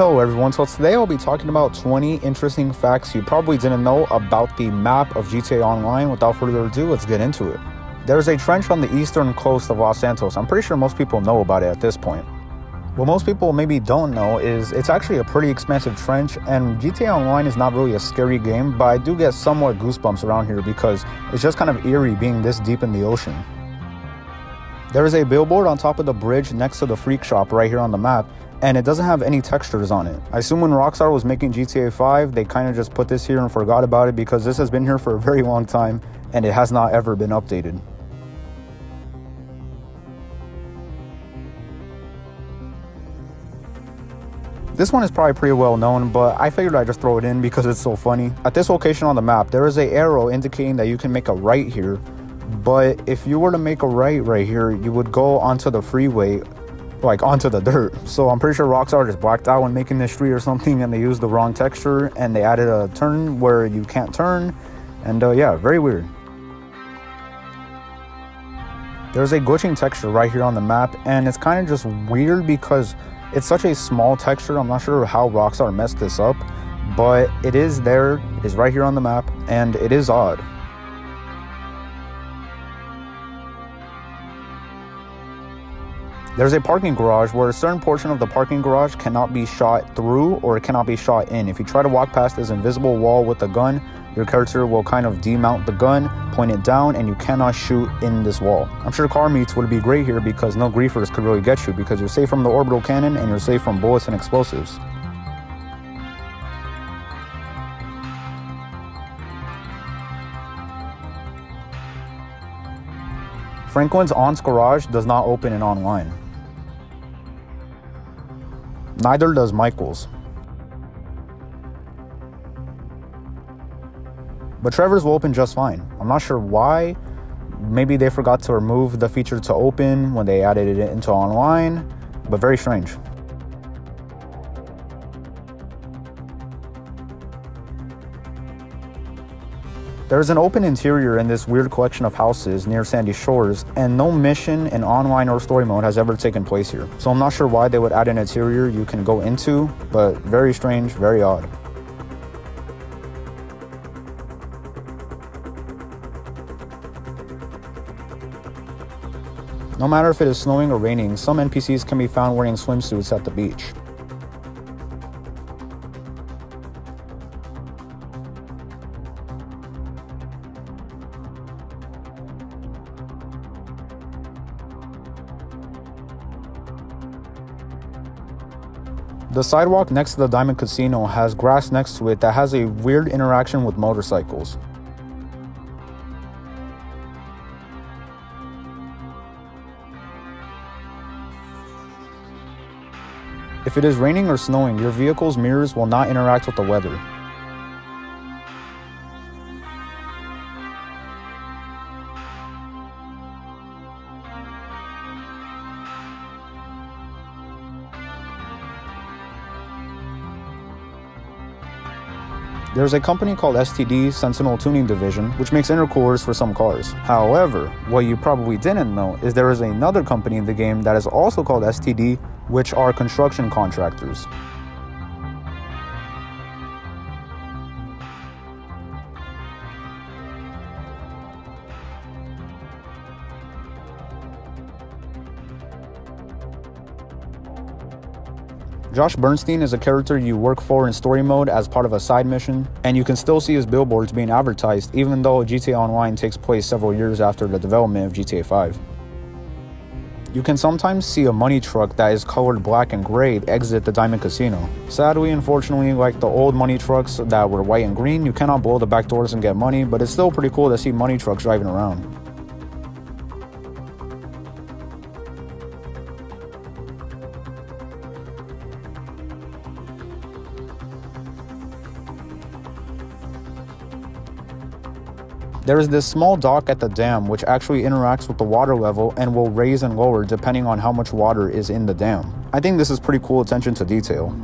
Hello everyone, so today I'll be talking about 20 interesting facts you probably didn't know about the map of GTA Online. Without further ado, let's get into it. There's a trench on the eastern coast of Los Santos. I'm pretty sure most people know about it at this point. What most people maybe don't know is it's actually a pretty expensive trench, and GTA Online is not really a scary game, but I do get somewhat goosebumps around here because it's just kind of eerie being this deep in the ocean. There is a billboard on top of the bridge next to the freak shop right here on the map, and it doesn't have any textures on it. I assume when Rockstar was making GTA 5, they kind of just put this here and forgot about it because this has been here for a very long time and it has not ever been updated. This one is probably pretty well known, but I figured I'd just throw it in because it's so funny. At this location on the map, there is a arrow indicating that you can make a right here, but if you were to make a right right here, you would go onto the freeway like onto the dirt. So I'm pretty sure Rockstar just blacked out when making this street or something and they used the wrong texture and they added a turn where you can't turn. And uh, yeah, very weird. There's a glitching texture right here on the map and it's kind of just weird because it's such a small texture. I'm not sure how Rockstar messed this up, but it is there, it is right here on the map and it is odd. There's a parking garage where a certain portion of the parking garage cannot be shot through or it cannot be shot in. If you try to walk past this invisible wall with a gun, your character will kind of demount the gun, point it down, and you cannot shoot in this wall. I'm sure car meets would be great here because no griefers could really get you because you're safe from the orbital cannon and you're safe from bullets and explosives. Franklin's Aunt's Garage does not open in online. Neither does Michael's. But Trevor's will open just fine. I'm not sure why. Maybe they forgot to remove the feature to open when they added it into online, but very strange. There's an open interior in this weird collection of houses near Sandy Shores, and no mission in online or story mode has ever taken place here. So I'm not sure why they would add an interior you can go into, but very strange, very odd. No matter if it is snowing or raining, some NPCs can be found wearing swimsuits at the beach. The sidewalk next to the Diamond Casino has grass next to it that has a weird interaction with motorcycles. If it is raining or snowing, your vehicle's mirrors will not interact with the weather. There's a company called STD, Sentinel Tuning Division, which makes intercoolers for some cars. However, what you probably didn't know is there is another company in the game that is also called STD, which are construction contractors. Josh Bernstein is a character you work for in story mode as part of a side mission, and you can still see his billboards being advertised even though GTA Online takes place several years after the development of GTA 5. You can sometimes see a money truck that is colored black and gray exit the Diamond Casino. Sadly, unfortunately, like the old money trucks that were white and green, you cannot blow the back doors and get money, but it's still pretty cool to see money trucks driving around. There is this small dock at the dam which actually interacts with the water level and will raise and lower depending on how much water is in the dam. I think this is pretty cool attention to detail.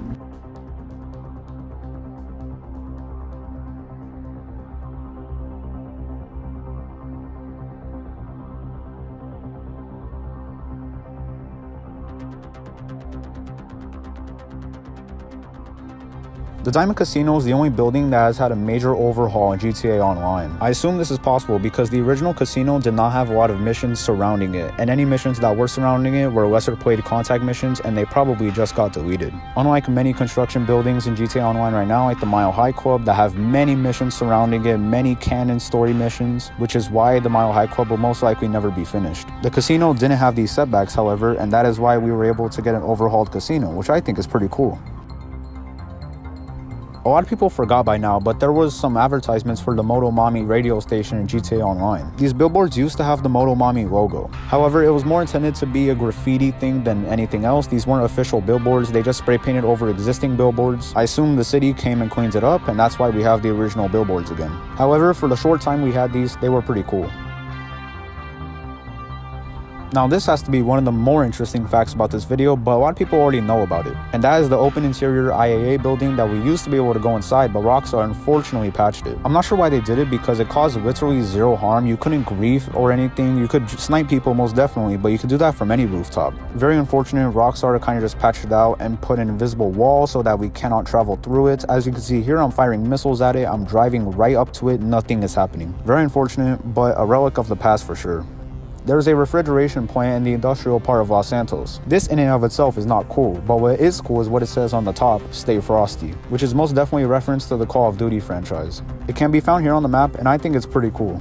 The Diamond Casino is the only building that has had a major overhaul in GTA Online. I assume this is possible because the original casino did not have a lot of missions surrounding it, and any missions that were surrounding it were lesser played contact missions and they probably just got deleted. Unlike many construction buildings in GTA Online right now, like the Mile High Club, that have many missions surrounding it, many canon story missions, which is why the Mile High Club will most likely never be finished. The casino didn't have these setbacks, however, and that is why we were able to get an overhauled casino, which I think is pretty cool. A lot of people forgot by now, but there was some advertisements for the Moto Motomami radio station in GTA Online. These billboards used to have the Moto Motomami logo. However, it was more intended to be a graffiti thing than anything else. These weren't official billboards, they just spray painted over existing billboards. I assume the city came and cleans it up, and that's why we have the original billboards again. However, for the short time we had these, they were pretty cool. Now this has to be one of the more interesting facts about this video, but a lot of people already know about it. And that is the open interior IAA building that we used to be able to go inside, but Rockstar unfortunately patched it. I'm not sure why they did it because it caused literally zero harm. You couldn't grief or anything. You could snipe people most definitely, but you could do that from any rooftop. Very unfortunate, Rockstar kind of just patched it out and put an invisible wall so that we cannot travel through it. As you can see here, I'm firing missiles at it. I'm driving right up to it. Nothing is happening. Very unfortunate, but a relic of the past for sure. There's a refrigeration plant in the industrial part of Los Santos. This in and of itself is not cool, but what is cool is what it says on the top, Stay Frosty, which is most definitely a reference to the Call of Duty franchise. It can be found here on the map, and I think it's pretty cool.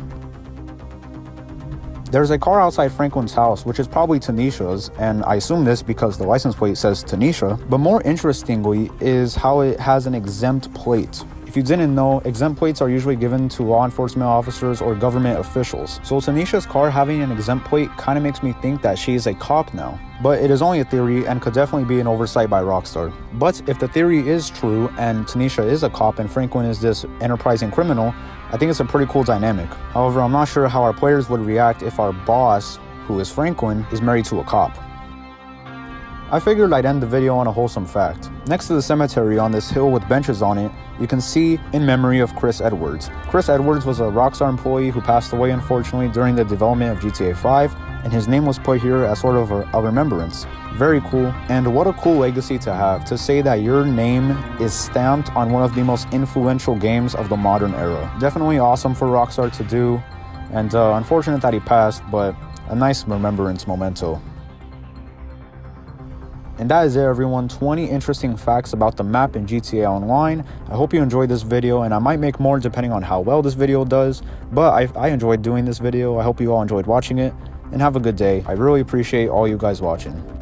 There's a car outside Franklin's house, which is probably Tanisha's, and I assume this because the license plate says Tanisha. But more interestingly is how it has an exempt plate. If you didn't know, exempt plates are usually given to law enforcement officers or government officials. So Tanisha's car having an exempt plate kind of makes me think that she is a cop now. But it is only a theory and could definitely be an oversight by Rockstar. But if the theory is true and Tanisha is a cop and Franklin is this enterprising criminal, I think it's a pretty cool dynamic. However, I'm not sure how our players would react if our boss, who is Franklin, is married to a cop. I figured I'd end the video on a wholesome fact. Next to the cemetery on this hill with benches on it, you can see in memory of Chris Edwards. Chris Edwards was a Rockstar employee who passed away unfortunately during the development of GTA 5, and his name was put here as sort of a, a remembrance. Very cool, and what a cool legacy to have, to say that your name is stamped on one of the most influential games of the modern era. Definitely awesome for Rockstar to do, and uh, unfortunate that he passed, but a nice remembrance memento. And that is it, everyone. 20 interesting facts about the map in GTA Online. I hope you enjoyed this video, and I might make more depending on how well this video does. But I, I enjoyed doing this video. I hope you all enjoyed watching it, and have a good day. I really appreciate all you guys watching.